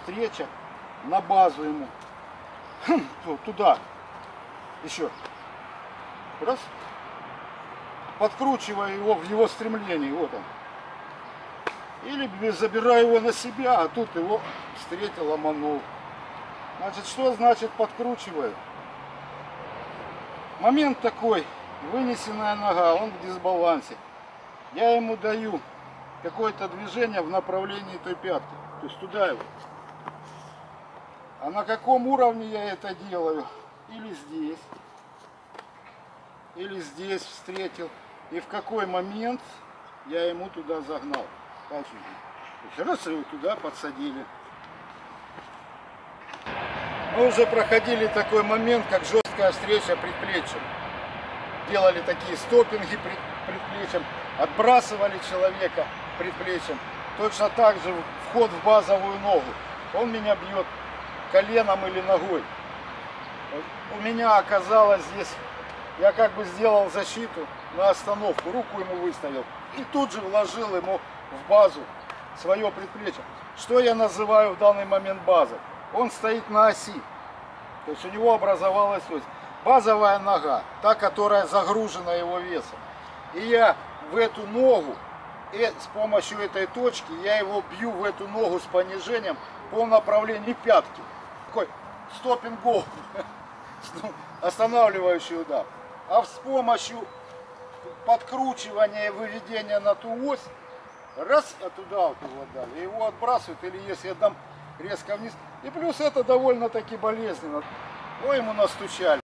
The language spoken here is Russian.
встреча на базу ему. Хм, ту- Туда. Еще. Раз. Подкручивая его в его стремлении. Вот он. Или забираю его на себя, а тут его встретил, ломанул. Значит, что значит подкручиваю? Момент такой, вынесенная нога, он в дисбалансе. Я ему даю какое-то движение в направлении той пятки. То есть туда его. А на каком уровне я это делаю? Или здесь. Или здесь встретил. И в какой момент я ему туда загнал. Есть раз его туда подсадили. Мы уже проходили такой момент, как жесткая встреча предплечьем. Делали такие стопинги пред- предплечьем, отбрасывали человека предплечьем. Точно так же вход в базовую ногу. Он меня бьет коленом или ногой. У меня оказалось здесь, я как бы сделал защиту на остановку, руку ему выставил и тут же вложил ему в базу свое предплечье. Что я называю в данный момент базой? Он стоит на оси. То есть у него образовалась ось. базовая нога, та, которая загружена его весом. И я в эту ногу, и с помощью этой точки, я его бью в эту ногу с понижением по направлению пятки. Такой стопинг гол, останавливающий удар. А с помощью подкручивания и выведения на ту ось, раз, а туда вот его дали, его отбрасывают, или если я дам резко вниз. И плюс это довольно-таки болезненно. Ой, ему настучали.